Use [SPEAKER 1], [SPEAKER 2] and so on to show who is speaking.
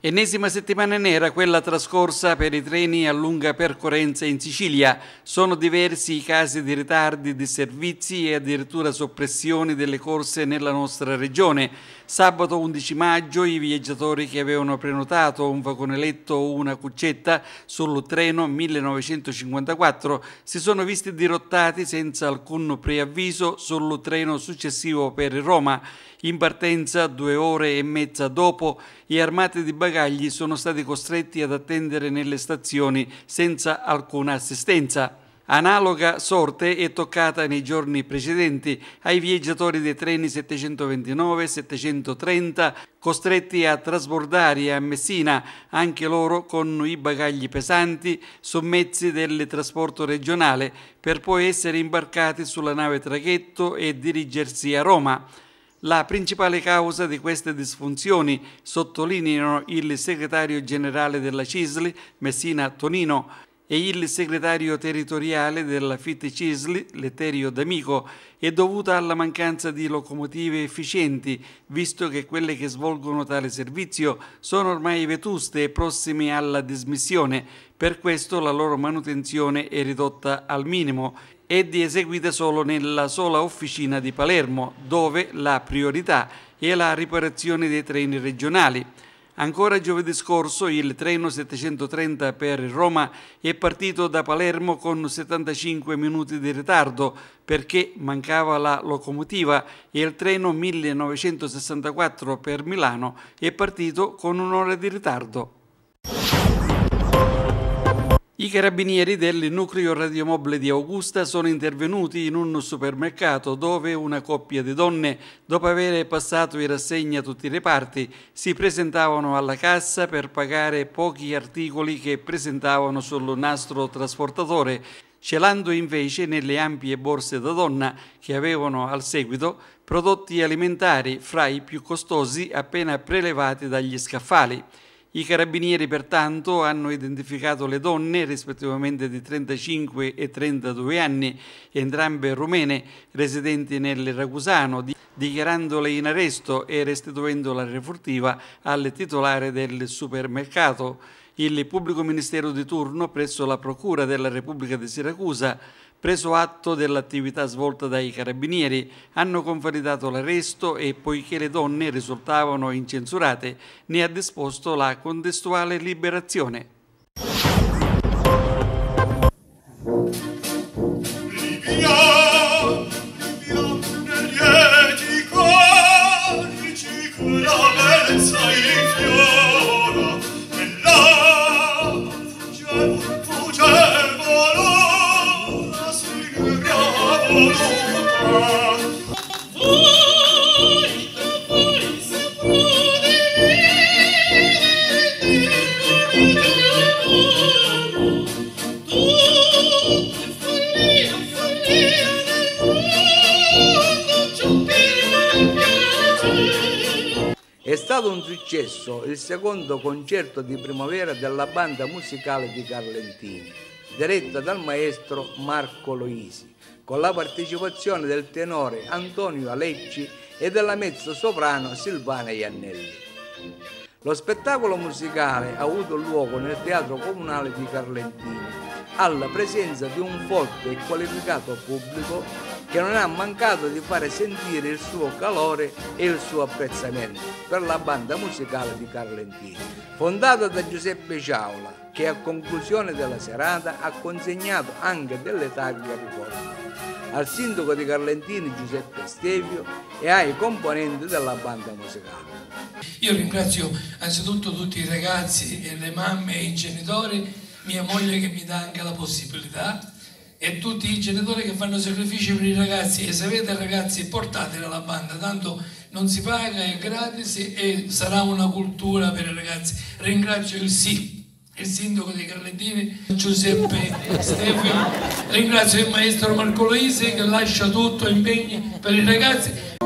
[SPEAKER 1] Ennesima settimana nera, quella trascorsa per i treni a lunga percorrenza in Sicilia. Sono diversi i casi di ritardi di servizi e addirittura soppressioni delle corse nella nostra regione. Sabato 11 maggio i viaggiatori che avevano prenotato un vagone letto o una cuccetta sul treno 1954 si sono visti dirottati senza alcun preavviso sul treno successivo per Roma. In partenza, due ore e mezza dopo, gli armati di bagagli sono stati costretti ad attendere nelle stazioni senza alcuna assistenza. Analoga sorte è toccata nei giorni precedenti ai viaggiatori dei treni 729 e 730 costretti a trasbordare a Messina anche loro con i bagagli pesanti su mezzi del trasporto regionale per poi essere imbarcati sulla nave traghetto e dirigersi a Roma. La principale causa di queste disfunzioni, sottolineano il segretario generale della CISLI, Messina Tonino, e il segretario territoriale della FIT CISLI, Letterio D'Amico, è dovuta alla mancanza di locomotive efficienti, visto che quelle che svolgono tale servizio sono ormai vetuste e prossime alla dismissione. Per questo la loro manutenzione è ridotta al minimo ed eseguita solo nella sola officina di Palermo, dove la priorità è la riparazione dei treni regionali. Ancora giovedì scorso il treno 730 per Roma è partito da Palermo con 75 minuti di ritardo perché mancava la locomotiva e il treno 1964 per Milano è partito con un'ora di ritardo. I carabinieri del nucleo radiomobile di Augusta sono intervenuti in un supermercato dove una coppia di donne, dopo aver passato in rassegna tutti i reparti, si presentavano alla cassa per pagare pochi articoli che presentavano sul nastro trasportatore, celando invece nelle ampie borse da donna che avevano al seguito prodotti alimentari fra i più costosi appena prelevati dagli scaffali. I carabinieri pertanto hanno identificato le donne, rispettivamente di 35 e 32 anni, entrambe rumene, residenti nel Ragusano, dichiarandole in arresto e restituendo la refurtiva al titolare del supermercato. Il pubblico ministero di turno presso la Procura della Repubblica di Siracusa Preso atto dell'attività svolta dai carabinieri, hanno convalidato l'arresto e, poiché le donne risultavano incensurate, ne ha disposto la contestuale liberazione.
[SPEAKER 2] È stato un successo il secondo concerto di primavera della banda musicale di Carlentini, diretta dal maestro Marco Loisi, con la partecipazione del tenore Antonio Alecci e della mezzo soprano Silvana Iannelli. Lo spettacolo musicale ha avuto luogo nel Teatro Comunale di Carlentini, alla presenza di un forte e qualificato pubblico che non ha mancato di fare sentire il suo calore e il suo apprezzamento per la banda musicale di Carlentini, fondata da Giuseppe Ciaula, che a conclusione della serata ha consegnato anche delle taglie a ricordo. Al sindaco di Carlentini Giuseppe Stevio e ai componenti della banda musicale.
[SPEAKER 3] Io ringrazio anzitutto tutti i ragazzi e le mamme e i genitori, mia moglie che mi dà anche la possibilità e tutti i genitori che fanno sacrifici per i ragazzi. E se avete ragazzi portateli alla banda tanto non si paga, è gratis e sarà una cultura per i ragazzi. Ringrazio il sì il sindaco dei Carlentini Giuseppe Stefano ringrazio il maestro Marco Loisi che lascia tutto impegni per i ragazzi